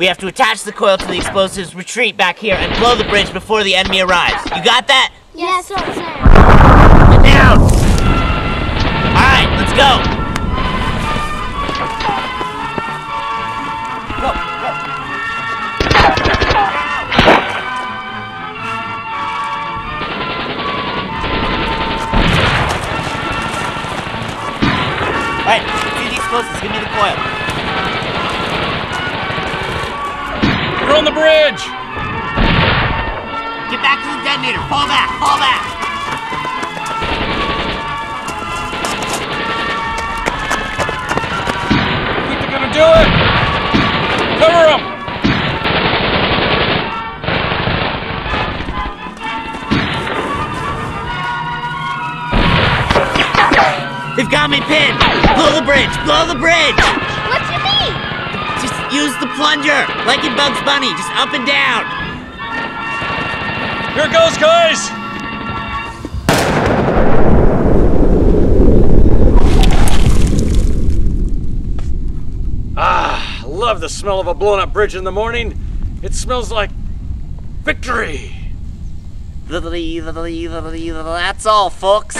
We have to attach the coil to the explosives, retreat back here, and blow the bridge before the enemy arrives. You got that? Yes, sir. Get down! Alright, let's go! Alright, do the explosives, give me the coil. On the bridge! Get back to the detonator, fall back, fall back! Think they're gonna do it? Cover them! They've got me pinned! Blow the bridge, blow the bridge! What you mean? Just use the plunger, like in Bugs Bunny, just up and down. Here it goes, guys! Ah, love the smell of a blown up bridge in the morning. It smells like victory. That's all, folks.